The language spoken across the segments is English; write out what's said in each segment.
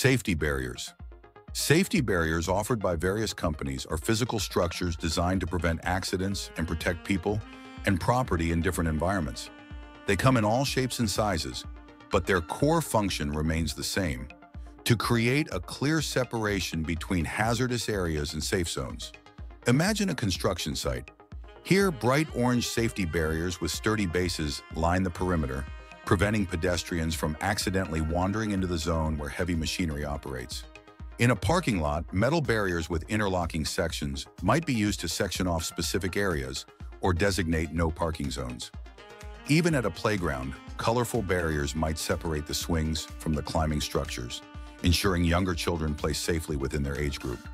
Safety barriers. Safety barriers offered by various companies are physical structures designed to prevent accidents and protect people and property in different environments. They come in all shapes and sizes, but their core function remains the same, to create a clear separation between hazardous areas and safe zones. Imagine a construction site. Here, bright orange safety barriers with sturdy bases line the perimeter, preventing pedestrians from accidentally wandering into the zone where heavy machinery operates. In a parking lot, metal barriers with interlocking sections might be used to section off specific areas or designate no parking zones. Even at a playground, colorful barriers might separate the swings from the climbing structures, ensuring younger children play safely within their age group.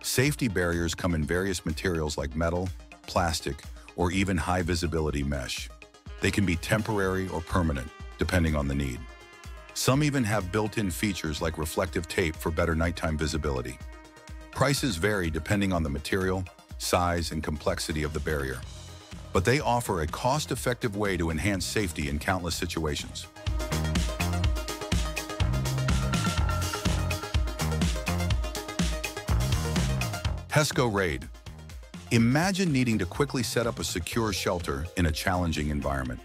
Safety barriers come in various materials like metal, plastic, or even high-visibility mesh. They can be temporary or permanent, depending on the need. Some even have built-in features like reflective tape for better nighttime visibility. Prices vary depending on the material, size, and complexity of the barrier. But they offer a cost-effective way to enhance safety in countless situations. HESCO RAID. Imagine needing to quickly set up a secure shelter in a challenging environment.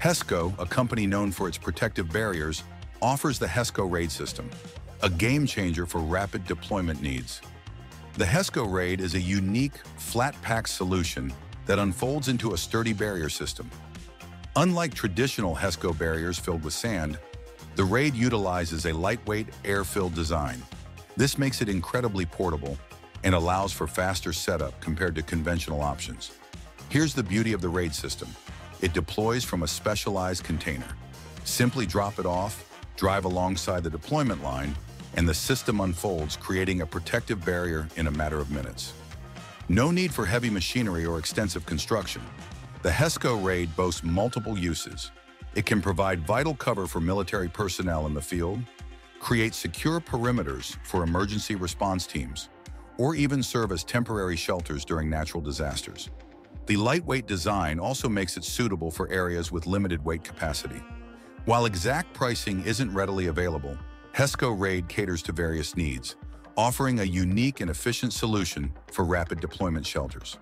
HESCO, a company known for its protective barriers, offers the HESCO RAID system, a game changer for rapid deployment needs. The HESCO RAID is a unique, flat-pack solution that unfolds into a sturdy barrier system. Unlike traditional HESCO barriers filled with sand, the RAID utilizes a lightweight, air-filled design. This makes it incredibly portable and allows for faster setup compared to conventional options. Here's the beauty of the RAID system. It deploys from a specialized container. Simply drop it off, drive alongside the deployment line, and the system unfolds, creating a protective barrier in a matter of minutes. No need for heavy machinery or extensive construction. The HESCO RAID boasts multiple uses. It can provide vital cover for military personnel in the field, create secure perimeters for emergency response teams, or even serve as temporary shelters during natural disasters. The lightweight design also makes it suitable for areas with limited weight capacity. While exact pricing isn't readily available, HESCO RAID caters to various needs, offering a unique and efficient solution for rapid deployment shelters.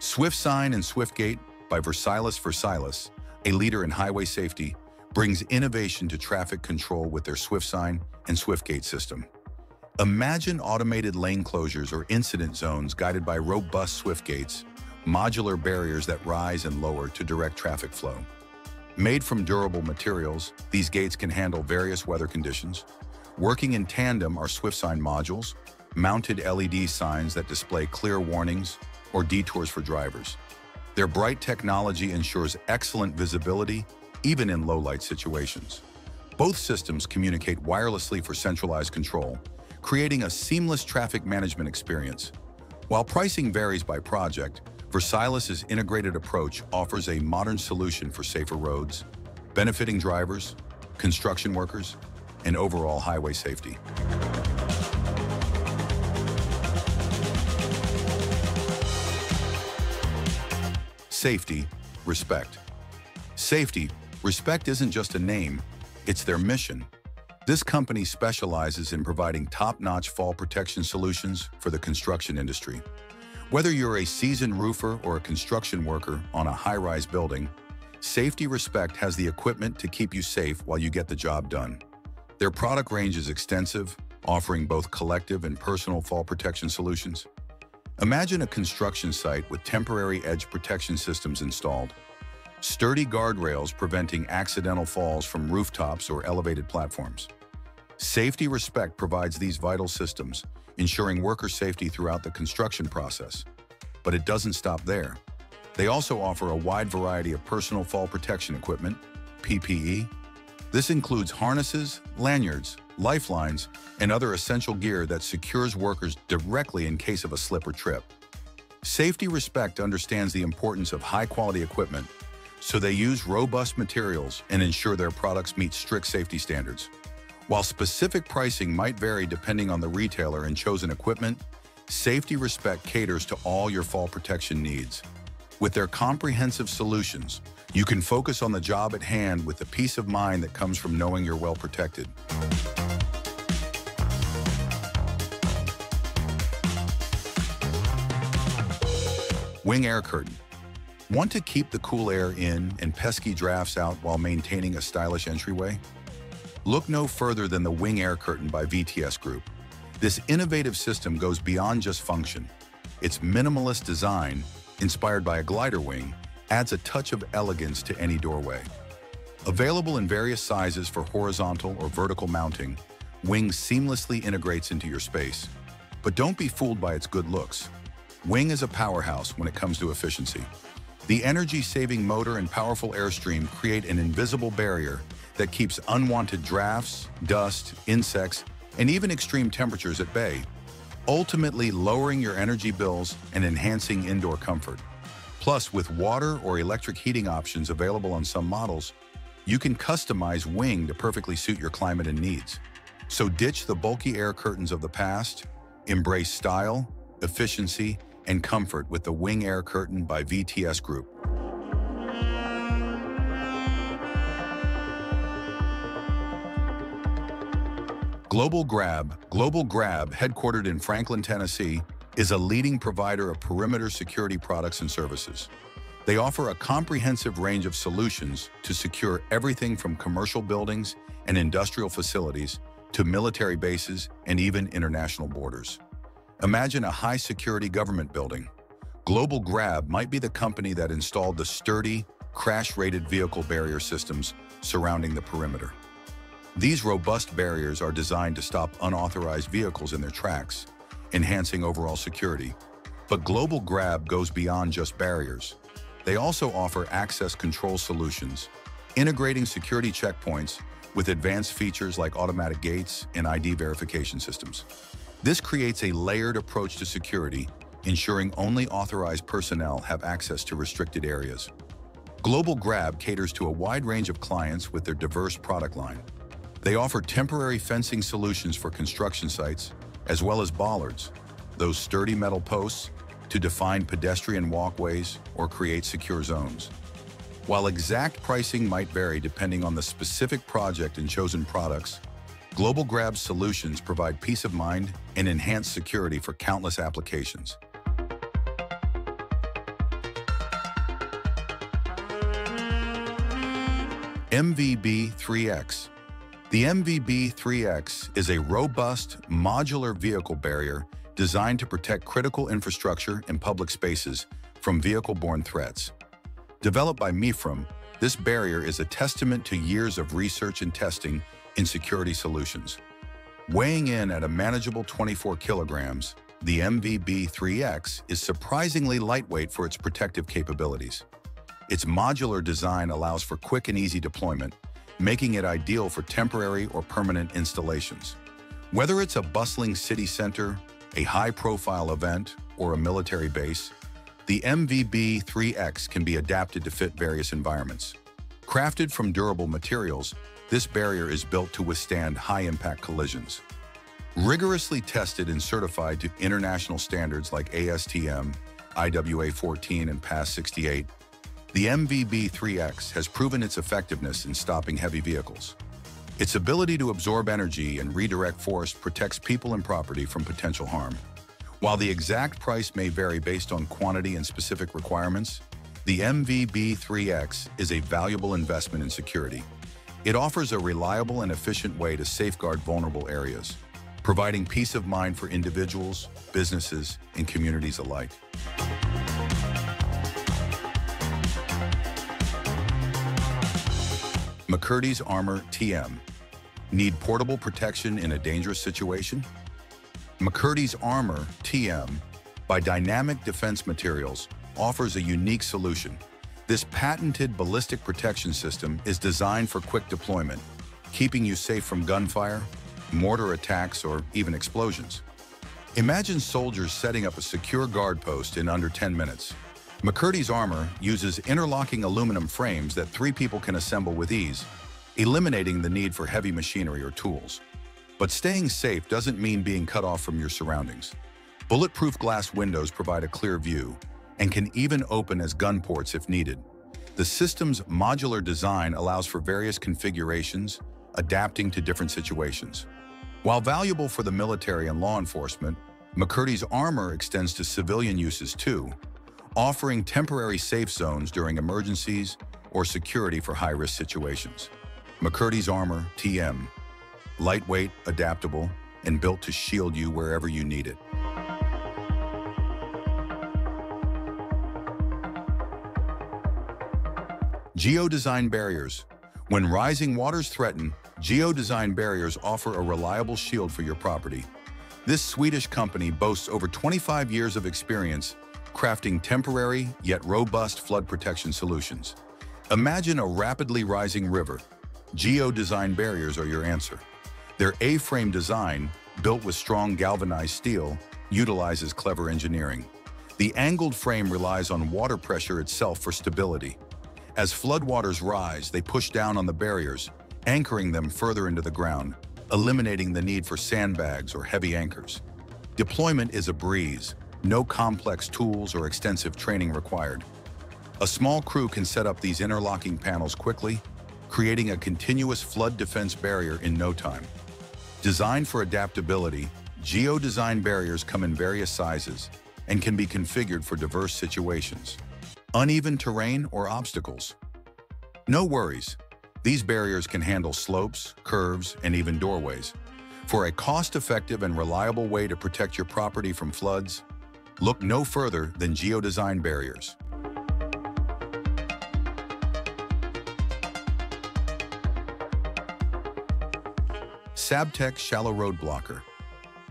SwiftSign and SwiftGate by Versilis Versilis, a leader in highway safety, brings innovation to traffic control with their SwiftSign and SwiftGate system. Imagine automated lane closures or incident zones guided by robust Swift gates, modular barriers that rise and lower to direct traffic flow. Made from durable materials, these gates can handle various weather conditions. Working in tandem are SwiftSign modules, mounted LED signs that display clear warnings or detours for drivers. Their bright technology ensures excellent visibility even in low-light situations. Both systems communicate wirelessly for centralized control, creating a seamless traffic management experience. While pricing varies by project, Versilis's integrated approach offers a modern solution for safer roads, benefiting drivers, construction workers, and overall highway safety. Safety, respect. Safety Respect isn't just a name, it's their mission. This company specializes in providing top-notch fall protection solutions for the construction industry. Whether you're a seasoned roofer or a construction worker on a high-rise building, Safety Respect has the equipment to keep you safe while you get the job done. Their product range is extensive, offering both collective and personal fall protection solutions. Imagine a construction site with temporary edge protection systems installed, Sturdy guardrails preventing accidental falls from rooftops or elevated platforms. Safety Respect provides these vital systems, ensuring worker safety throughout the construction process. But it doesn't stop there. They also offer a wide variety of personal fall protection equipment, PPE. This includes harnesses, lanyards, lifelines, and other essential gear that secures workers directly in case of a slip or trip. Safety Respect understands the importance of high-quality equipment so they use robust materials and ensure their products meet strict safety standards. While specific pricing might vary depending on the retailer and chosen equipment, Safety Respect caters to all your fall protection needs. With their comprehensive solutions, you can focus on the job at hand with the peace of mind that comes from knowing you're well protected. Wing Air Curtain. Want to keep the cool air in and pesky drafts out while maintaining a stylish entryway? Look no further than the Wing Air Curtain by VTS Group. This innovative system goes beyond just function. Its minimalist design, inspired by a glider wing, adds a touch of elegance to any doorway. Available in various sizes for horizontal or vertical mounting, Wing seamlessly integrates into your space. But don't be fooled by its good looks. Wing is a powerhouse when it comes to efficiency. The energy-saving motor and powerful airstream create an invisible barrier that keeps unwanted drafts, dust, insects, and even extreme temperatures at bay, ultimately lowering your energy bills and enhancing indoor comfort. Plus, with water or electric heating options available on some models, you can customize Wing to perfectly suit your climate and needs. So ditch the bulky air curtains of the past, embrace style, efficiency, and comfort with the Wing Air Curtain by VTS Group. Global Grab, Global Grab, headquartered in Franklin, Tennessee, is a leading provider of perimeter security products and services. They offer a comprehensive range of solutions to secure everything from commercial buildings and industrial facilities to military bases and even international borders. Imagine a high-security government building. Global Grab might be the company that installed the sturdy, crash-rated vehicle barrier systems surrounding the perimeter. These robust barriers are designed to stop unauthorized vehicles in their tracks, enhancing overall security. But Global Grab goes beyond just barriers. They also offer access control solutions, integrating security checkpoints with advanced features like automatic gates and ID verification systems. This creates a layered approach to security, ensuring only authorized personnel have access to restricted areas. Global Grab caters to a wide range of clients with their diverse product line. They offer temporary fencing solutions for construction sites, as well as bollards, those sturdy metal posts to define pedestrian walkways or create secure zones. While exact pricing might vary depending on the specific project and chosen products, Global Grab's solutions provide peace of mind and enhanced security for countless applications. MVB-3X The MVB-3X is a robust, modular vehicle barrier designed to protect critical infrastructure and public spaces from vehicle-borne threats. Developed by Mifram, this barrier is a testament to years of research and testing in security solutions. Weighing in at a manageable 24 kilograms, the MVB-3X is surprisingly lightweight for its protective capabilities. Its modular design allows for quick and easy deployment, making it ideal for temporary or permanent installations. Whether it's a bustling city center, a high-profile event, or a military base, the MVB-3X can be adapted to fit various environments. Crafted from durable materials, this barrier is built to withstand high-impact collisions. Rigorously tested and certified to international standards like ASTM, IWA 14, and PAS 68, the MVB-3X has proven its effectiveness in stopping heavy vehicles. Its ability to absorb energy and redirect force protects people and property from potential harm. While the exact price may vary based on quantity and specific requirements, the MVB-3X is a valuable investment in security. It offers a reliable and efficient way to safeguard vulnerable areas, providing peace of mind for individuals, businesses, and communities alike. McCurdy's Armor TM. Need portable protection in a dangerous situation? McCurdy's Armor TM by Dynamic Defense Materials offers a unique solution this patented ballistic protection system is designed for quick deployment, keeping you safe from gunfire, mortar attacks, or even explosions. Imagine soldiers setting up a secure guard post in under 10 minutes. McCurdy's armor uses interlocking aluminum frames that three people can assemble with ease, eliminating the need for heavy machinery or tools. But staying safe doesn't mean being cut off from your surroundings. Bulletproof glass windows provide a clear view, and can even open as gun ports if needed. The system's modular design allows for various configurations, adapting to different situations. While valuable for the military and law enforcement, McCurdy's armor extends to civilian uses too, offering temporary safe zones during emergencies or security for high-risk situations. McCurdy's armor, TM, lightweight, adaptable, and built to shield you wherever you need it. Geo-design barriers. When rising waters threaten, Geo-design barriers offer a reliable shield for your property. This Swedish company boasts over 25 years of experience crafting temporary yet robust flood protection solutions. Imagine a rapidly rising river. Geo-design barriers are your answer. Their A-frame design, built with strong galvanized steel, utilizes clever engineering. The angled frame relies on water pressure itself for stability, as floodwaters rise, they push down on the barriers, anchoring them further into the ground, eliminating the need for sandbags or heavy anchors. Deployment is a breeze, no complex tools or extensive training required. A small crew can set up these interlocking panels quickly, creating a continuous flood defense barrier in no time. Designed for adaptability, geo-design barriers come in various sizes and can be configured for diverse situations uneven terrain, or obstacles. No worries. These barriers can handle slopes, curves, and even doorways. For a cost-effective and reliable way to protect your property from floods, look no further than Geodesign Barriers. SABTECH Shallow Road Blocker.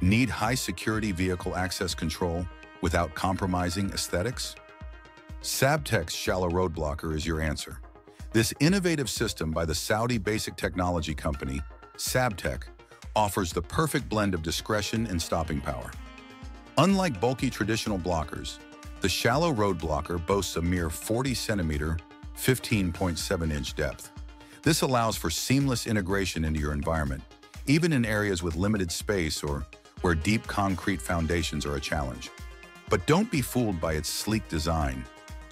Need high-security vehicle access control without compromising aesthetics? SABTECH's shallow road blocker is your answer. This innovative system by the Saudi basic technology company, SABTECH, offers the perfect blend of discretion and stopping power. Unlike bulky traditional blockers, the shallow road blocker boasts a mere 40 centimeter, 15.7 inch depth. This allows for seamless integration into your environment, even in areas with limited space or where deep concrete foundations are a challenge. But don't be fooled by its sleek design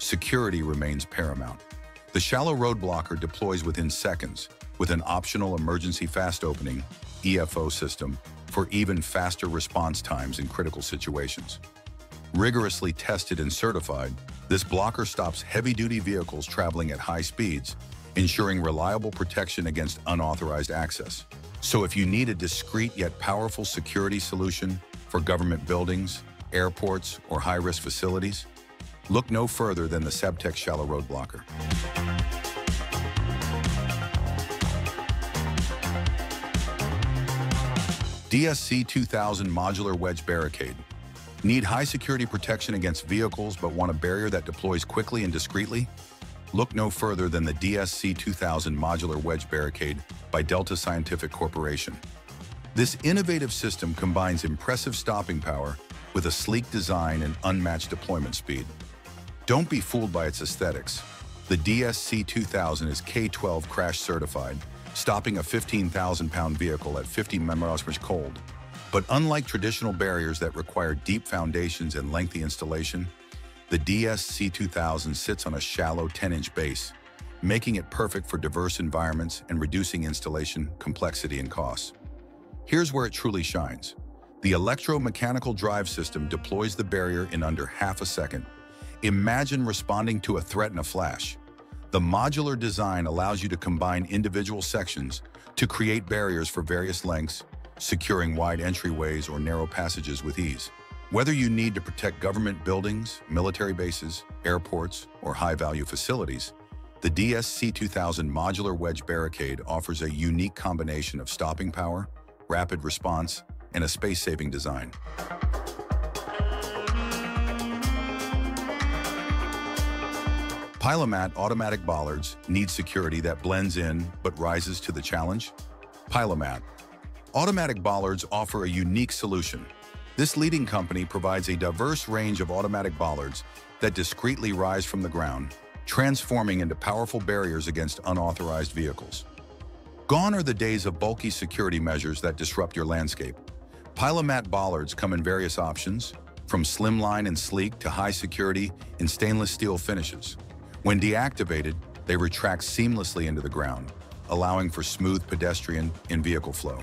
security remains paramount. The shallow road blocker deploys within seconds with an optional emergency fast opening EFO system for even faster response times in critical situations. Rigorously tested and certified, this blocker stops heavy-duty vehicles traveling at high speeds, ensuring reliable protection against unauthorized access. So if you need a discreet yet powerful security solution for government buildings, airports, or high-risk facilities, Look no further than the SABTECH Shallow Road Blocker. DSC 2000 Modular Wedge Barricade. Need high security protection against vehicles but want a barrier that deploys quickly and discreetly? Look no further than the DSC 2000 Modular Wedge Barricade by Delta Scientific Corporation. This innovative system combines impressive stopping power with a sleek design and unmatched deployment speed. Don't be fooled by its aesthetics. The DSC-2000 is K-12 crash certified, stopping a 15,000-pound vehicle at 50 mmHg cold. But unlike traditional barriers that require deep foundations and lengthy installation, the DSC-2000 sits on a shallow 10-inch base, making it perfect for diverse environments and reducing installation complexity and costs. Here's where it truly shines. The electromechanical drive system deploys the barrier in under half a second, Imagine responding to a threat in a flash. The modular design allows you to combine individual sections to create barriers for various lengths, securing wide entryways or narrow passages with ease. Whether you need to protect government buildings, military bases, airports, or high-value facilities, the DSC-2000 Modular Wedge Barricade offers a unique combination of stopping power, rapid response, and a space-saving design. Pilomat automatic bollards need security that blends in but rises to the challenge. Pilomat. Automatic bollards offer a unique solution. This leading company provides a diverse range of automatic bollards that discreetly rise from the ground, transforming into powerful barriers against unauthorized vehicles. Gone are the days of bulky security measures that disrupt your landscape. Pilomat bollards come in various options, from slimline and sleek to high security in stainless steel finishes. When deactivated, they retract seamlessly into the ground, allowing for smooth pedestrian and vehicle flow.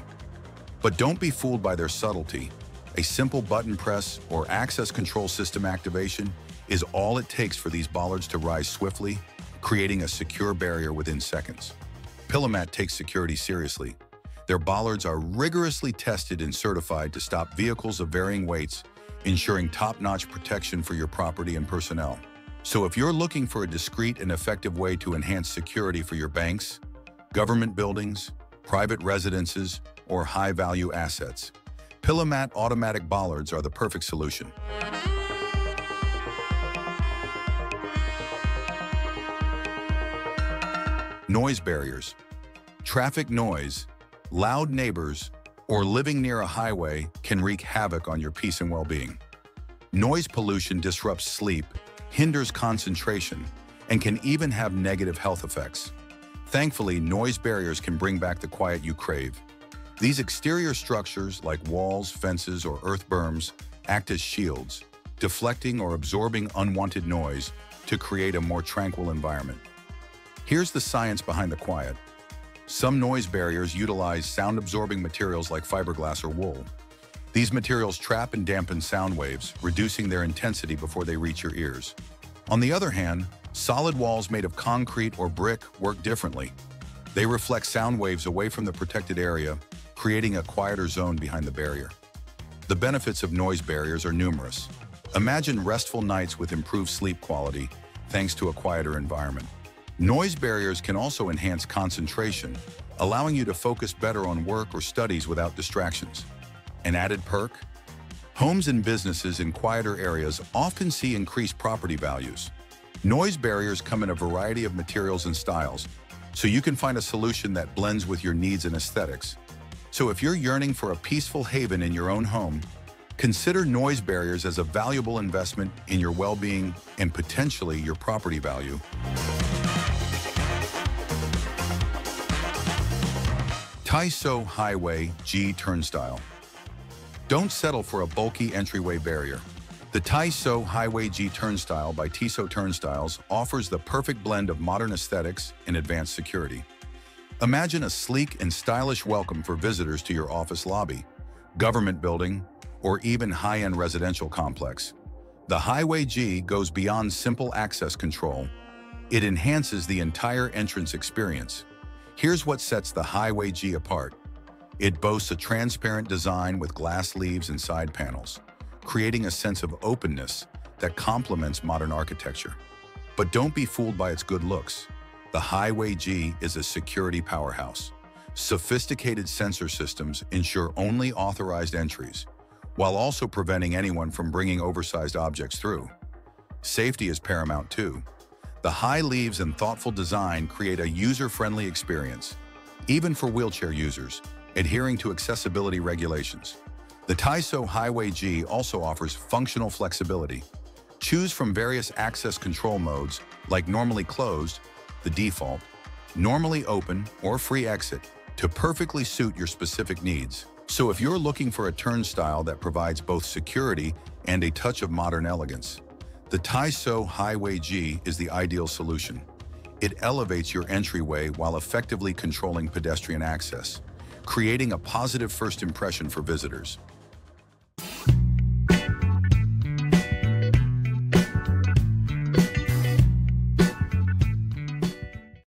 But don't be fooled by their subtlety. A simple button press or access control system activation is all it takes for these bollards to rise swiftly, creating a secure barrier within seconds. Pilomat takes security seriously. Their bollards are rigorously tested and certified to stop vehicles of varying weights, ensuring top-notch protection for your property and personnel. So if you're looking for a discreet and effective way to enhance security for your banks, government buildings, private residences, or high-value assets, Pilomat automatic bollards are the perfect solution. Noise barriers. Traffic noise, loud neighbors, or living near a highway can wreak havoc on your peace and well-being. Noise pollution disrupts sleep hinders concentration, and can even have negative health effects. Thankfully, noise barriers can bring back the quiet you crave. These exterior structures, like walls, fences, or earth berms, act as shields, deflecting or absorbing unwanted noise to create a more tranquil environment. Here's the science behind the quiet. Some noise barriers utilize sound-absorbing materials like fiberglass or wool. These materials trap and dampen sound waves, reducing their intensity before they reach your ears. On the other hand, solid walls made of concrete or brick work differently. They reflect sound waves away from the protected area, creating a quieter zone behind the barrier. The benefits of noise barriers are numerous. Imagine restful nights with improved sleep quality, thanks to a quieter environment. Noise barriers can also enhance concentration, allowing you to focus better on work or studies without distractions. An added perk? Homes and businesses in quieter areas often see increased property values. Noise barriers come in a variety of materials and styles, so you can find a solution that blends with your needs and aesthetics. So if you're yearning for a peaceful haven in your own home, consider noise barriers as a valuable investment in your well-being and potentially your property value. TiSo Highway G Turnstile don't settle for a bulky entryway barrier. The TiSo Highway G Turnstile by TiSo Turnstiles offers the perfect blend of modern aesthetics and advanced security. Imagine a sleek and stylish welcome for visitors to your office lobby, government building, or even high-end residential complex. The Highway G goes beyond simple access control. It enhances the entire entrance experience. Here's what sets the Highway G apart. It boasts a transparent design with glass leaves and side panels, creating a sense of openness that complements modern architecture. But don't be fooled by its good looks. The Highway G is a security powerhouse. Sophisticated sensor systems ensure only authorized entries, while also preventing anyone from bringing oversized objects through. Safety is paramount too. The high leaves and thoughtful design create a user-friendly experience, even for wheelchair users, adhering to accessibility regulations. The TiSo Highway G also offers functional flexibility. Choose from various access control modes, like normally closed, the default, normally open, or free exit, to perfectly suit your specific needs. So if you're looking for a turnstile that provides both security and a touch of modern elegance, the TiSo Highway G is the ideal solution. It elevates your entryway while effectively controlling pedestrian access creating a positive first impression for visitors.